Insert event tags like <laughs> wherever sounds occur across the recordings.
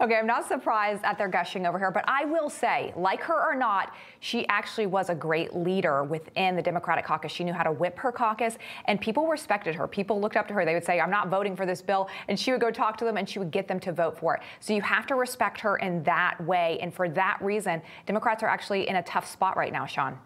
Okay, I'm not surprised at their gushing over her, but I will say, like her or not, she actually was a great leader within the Democratic caucus. She knew how to whip her caucus, and people respected her. People looked up to her. They would say, I'm not voting for this bill, and she would go talk to them and she would get them to vote for it. So you have to respect her in that way, and for that reason, Democrats are actually in a tough spot right now, Sean.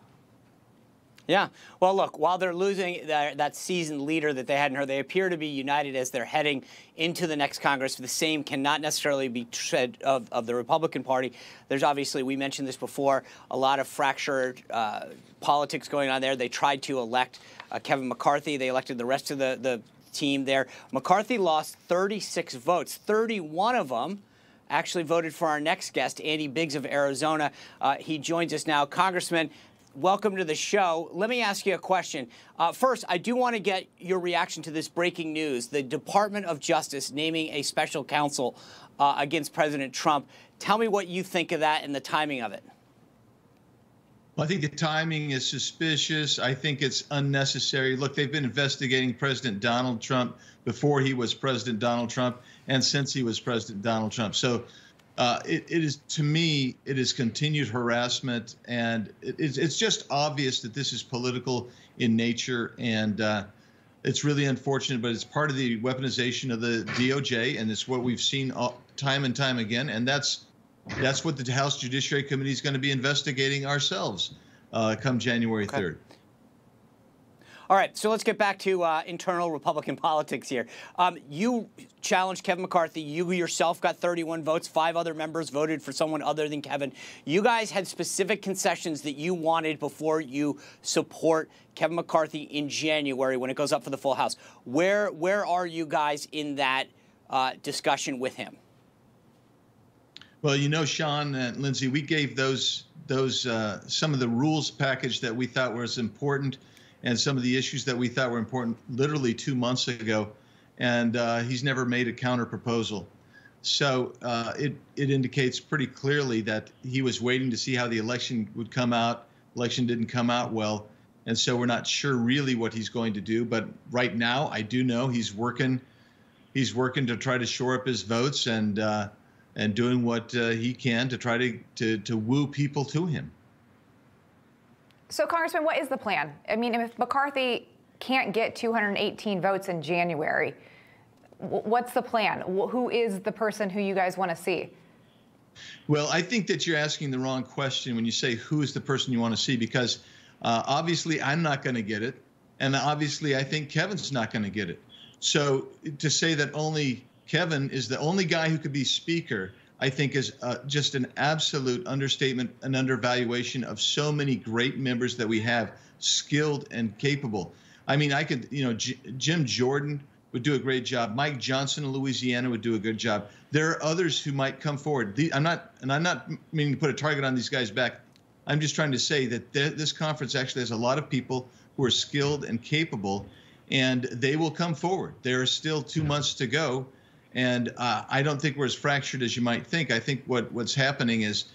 Yeah. Well, look, while they're losing that, that seasoned leader that they had in her, they appear to be united as they're heading into the next Congress. The same cannot necessarily be said of, of the Republican Party. There's obviously, we mentioned this before, a lot of fractured uh, politics going on there. They tried to elect uh, Kevin McCarthy. They elected the rest of the, the team there. McCarthy lost 36 votes, 31 of them actually voted for our next guest, Andy Biggs of Arizona. Uh, he joins us now. Congressman, welcome to the show. Let me ask you a question. Uh, first, I do want to get your reaction to this breaking news the Department of Justice naming a special counsel uh, against President Trump. Tell me what you think of that and the timing of it. Well, I think the timing is suspicious. I think it's unnecessary. Look, they've been investigating President Donald Trump before he was President Donald Trump and since he was President Donald Trump. So uh, it, it is to me it is continued harassment and it, it's, it's just obvious that this is political in nature and uh, it's really unfortunate but it's part of the weaponization of the doj and it's what we've seen all, time and time again and that's that's what the house judiciary committee is going to be investigating ourselves uh, come january okay. 3rd all right, so let's get back to uh, internal Republican politics here. Um, you challenged Kevin McCarthy. You yourself got 31 votes. Five other members voted for someone other than Kevin. You guys had specific concessions that you wanted before you support Kevin McCarthy in January when it goes up for the full House. Where where are you guys in that uh, discussion with him? Well, you know, Sean and Lindsey, we gave those those uh, some of the rules package that we thought was important and some of the issues that we thought were important literally two months ago, and uh, he's never made a counter proposal. So uh, it it indicates pretty clearly that he was waiting to see how the election would come out. Election didn't come out well, and so we're not sure really what he's going to do. But right now, I do know he's working. He's working to try to shore up his votes and uh, and doing what uh, he can to try to, to to woo people to him. So, Congressman, what is the plan? I mean, if McCarthy can't get 218 votes in January, what's the plan? Who is the person who you guys want to see? Well, I think that you're asking the wrong question when you say who is the person you want to see, because uh, obviously I'm not going to get it, and obviously I think Kevin's not going to get it. So to say that only Kevin is the only guy who could be speaker I think is uh, just an absolute understatement, and undervaluation of so many great members that we have, skilled and capable. I mean, I could, you know, J- Jim Jordan would do a great job. Mike Johnson in Louisiana would do a good job. There are others who might come forward. The, I'm not, and I'm not meaning to put a target on these guys' back. I'm just trying to say that th- this conference actually has a lot of people who are skilled and capable, and they will come forward. There are still two months to go and uh, I don't think we're as fractured as you might think. I think what what's happening is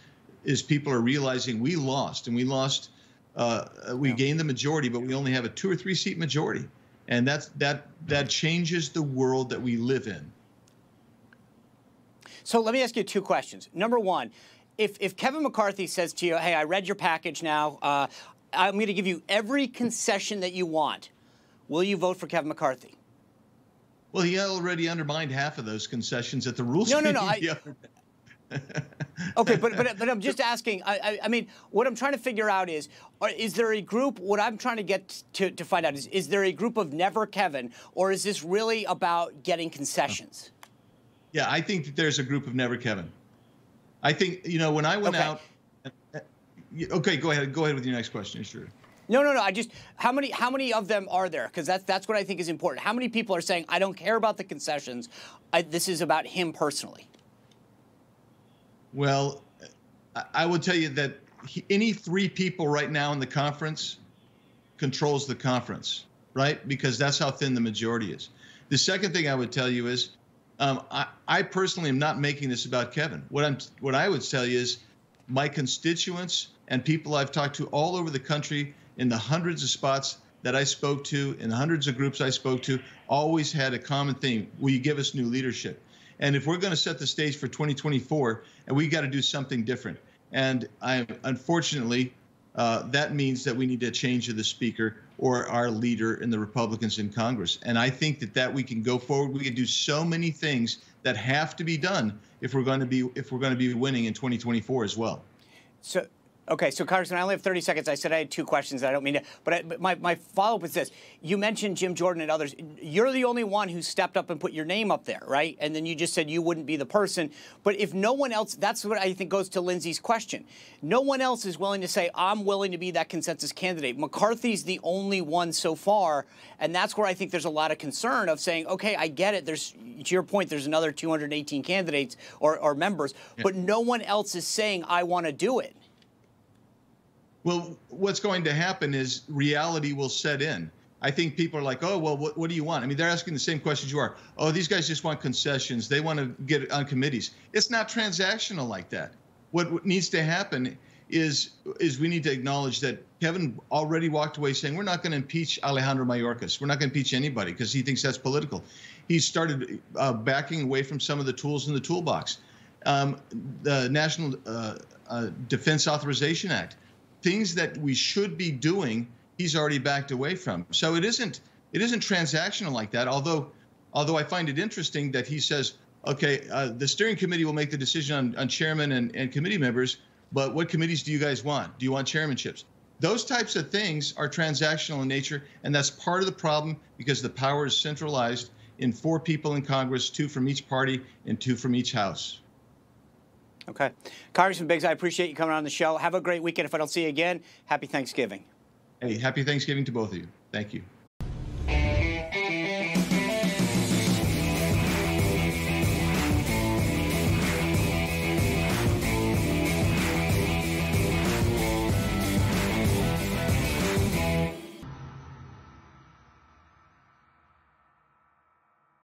is people are realizing we lost and we lost. Uh, we yeah. gained the majority, but we only have a two or three seat majority, and that's that that changes the world that we live in. So let me ask you two questions. Number one, if if Kevin McCarthy says to you, "Hey, I read your package now. Uh, I'm going to give you every concession that you want," will you vote for Kevin McCarthy? Well, he already undermined half of those concessions at the rules. No, no, no. I, <laughs> okay, but, but but I'm just asking. I, I, I mean, what I'm trying to figure out is, is there a group? What I'm trying to get to, to find out is, is there a group of never Kevin, or is this really about getting concessions? Yeah, I think that there's a group of never Kevin. I think you know when I went okay. out. Okay, go ahead. Go ahead with your next question. Sure. No, no, no. I just how many how many of them are there? Because that's that's what I think is important. How many people are saying I don't care about the concessions? I, this is about him personally. Well, I would tell you that he, any three people right now in the conference controls the conference, right? Because that's how thin the majority is. The second thing I would tell you is, um, I, I personally am not making this about Kevin. What I'm what I would tell you is, my constituents and people I've talked to all over the country in the hundreds of spots that I spoke to, in the hundreds of groups I spoke to, always had a common theme. Will you give us new leadership? And if we're going to set the stage for 2024, and we got to do something different. And I, unfortunately, uh, that means that we need a change of the speaker or our leader in the Republicans in Congress. And I think that that we can go forward. We can do so many things that have to be done if we're going to be if we're going to be winning in 2024 as well. So Okay, so Congressman, I only have 30 seconds. I said I had two questions. I don't mean to, but, I, but my, my follow up is this. You mentioned Jim Jordan and others. You're the only one who stepped up and put your name up there, right? And then you just said you wouldn't be the person. But if no one else, that's what I think goes to Lindsey's question. No one else is willing to say, I'm willing to be that consensus candidate. McCarthy's the only one so far. And that's where I think there's a lot of concern of saying, okay, I get it. There's, to your point, there's another 218 candidates or, or members, yeah. but no one else is saying, I want to do it. Well, what's going to happen is reality will set in. I think people are like, oh, well, what, what, do you want? I mean, they're asking the same questions you are. Oh, these guys just want concessions. They want to get on committees. It's not transactional like that. What, needs to happen is is we need to acknowledge that Kevin already walked away saying we're not going to impeach Alejandro Mayorkas. We're not going to impeach anybody because he thinks that's political. He started uh, backing away from some of the tools in the toolbox. Um, the National uh, uh, Defense Authorization Act things that we should be doing, he's already backed away from. So it isn't it isn't transactional like that. Although although I find it interesting that he says, okay, uh, the steering committee will make the decision on, on chairman and, and committee members, but what committees do you guys want? Do you want chairmanships? Those types of things are transactional in nature, and that's part of the problem because the power is centralized in four people in Congress, two from each party and two from each house. Okay. Congressman Biggs, I appreciate you coming on the show. Have a great weekend. If I don't see you again, happy Thanksgiving. Hey, happy Thanksgiving to both of you. Thank you.